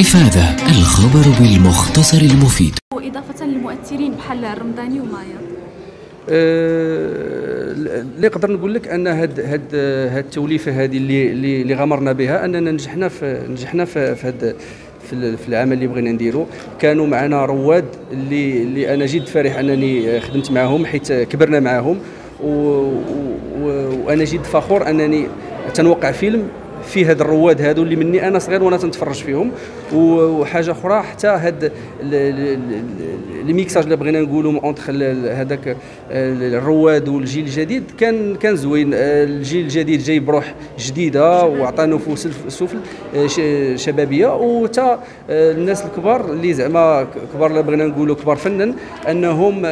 إفادة الخبر بالمختصر المفيد. وإضافة للمؤثرين بحال الرمضاني ومايا. اللي نقدر نقول لك أن هاد هاد هاد التوليفة هذه اللي اللي غامرنا بها أننا نجحنا في نجحنا في في هاد في في العمل اللي بغينا نديرو. كانوا معنا رواد اللي اللي أنا جد فرح أنني خدمت معهم حيت كبرنا معهم وأنا جد فخور أنني تنوقع فيلم في هاد الرواد هادو اللي مني أنا صغير وأنا تنتفرج فيهم. وحاجة أخرى حتى هاد لي ميكساج اللي بغينا نقولوا أونتخ هذاك الرواد والجيل الجديد كان كان زوين. الجيل الجديد جاي بروح جديدة وعطى نفوس سفل شبابية. وتا الناس الكبار اللي زعما كبار اللي بغينا نقولوا كبار فنا أنهم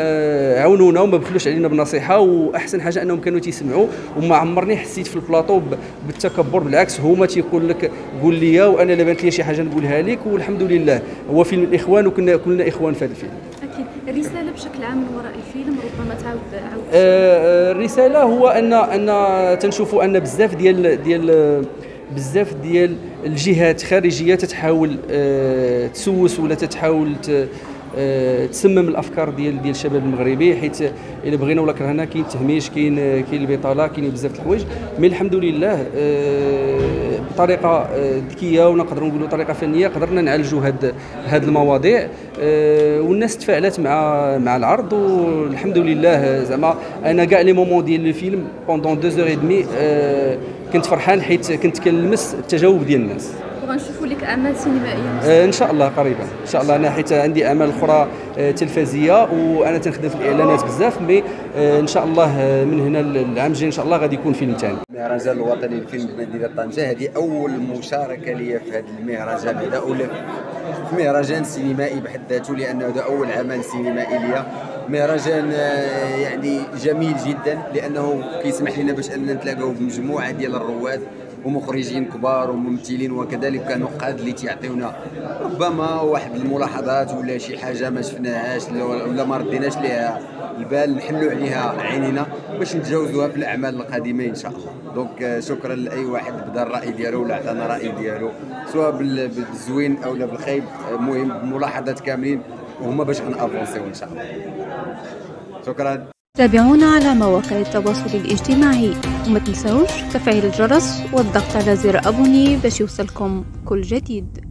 عاونونا وما بخلوش علينا بنصيحة. وأحسن حاجة أنهم كانوا تيسمعوا. وما عمرني حسيت في البلاطو بالتكبر بالعكس هما تيقول لك قول لي وأنا لا بانت لي شي حاجة نقولها لك والحمد لله. هو فيلم الإخوان وكنا كلنا إخوان في هذا الفيلم. أكيد. الرسالة بشكل عام من وراء الفيلم ربما تعاود عاود آه الرسالة هو ان أن تنشوفوا أن بزاف ديال ديال بزاف ديال الجهات خارجية تتحاول آه تسوس ولا تتحاول آه، تسمم الأفكار ديال ديال الشباب المغربي حيت إلا بغينا ولا كرهنا كاين التهميش كاين كاين البطالة كاين بزاف الحوايج. mais الحمد لله آه، بطريقة آه، ذكية ونقدروا نقولوا طريقة فنية قدرنا نعالجوا هاد هاد المواضيع. والناس تفاعلت مع مع العرض والحمد لله زعما أنا كاع les moments ديال الفيلم pendant 2 heures et demie كنت فرحان حيت كنت كنلمس التجاوب ديال الناس. غنشوفوا لك أعمال سينمائية. آه إن شاء الله قريبا. إن شاء الله. أنا حيت عندي أعمال أخرى آه تلفزية وأنا تنخدم في الإعلانات بزاف مي آه إن شاء الله من هنا العام الجاي إن شاء الله غادي يكون فيلم ثاني المهرجان الوطني للفيلم بمدينه طنجة هذه أول مشاركة لي في هذا المهرجان. هذا ولا في مهرجان سينمائي بحد ذاته لأنه هذا أول عمل سينمائي لي مهرجان آه، يعني جميل جدا لأنه كيسمح لنا باش أننا نتلاقاو بمجموعة ديال الرواد ومخرجين كبار وممثلين وكذلك نقاد اللي تيعطيونا ربما واحد الملاحظات ولا شي حاجة ما شفناهاش ولا ما رديناش ليها البال نحلوا عليها عينينا باش نتجاوزوها في الأعمال القادمة إن شاء الله. donc آه، شكرا لأي واحد بدا الرأي ديالو ولا عطانا الراي ديالو سواء بالزوين أو بالخايب المهم بملاحظات كاملين. وهما باش غن avanceو ان شاء الله. شكرا. تابعونا على مواقع التواصل الاجتماعي وما تنسوش تفعيل الجرس والضغط على زر abonner باش يوصلكم كل جديد.